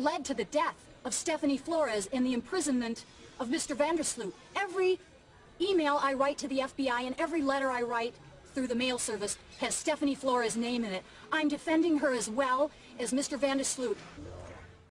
led to the death of Stephanie Flores and the imprisonment of Mr. van der Sloot. Every email I write to the FBI and every letter I write through the mail service has Stephanie Flores' name in it. I'm defending her as well as Mr. van der Sloot.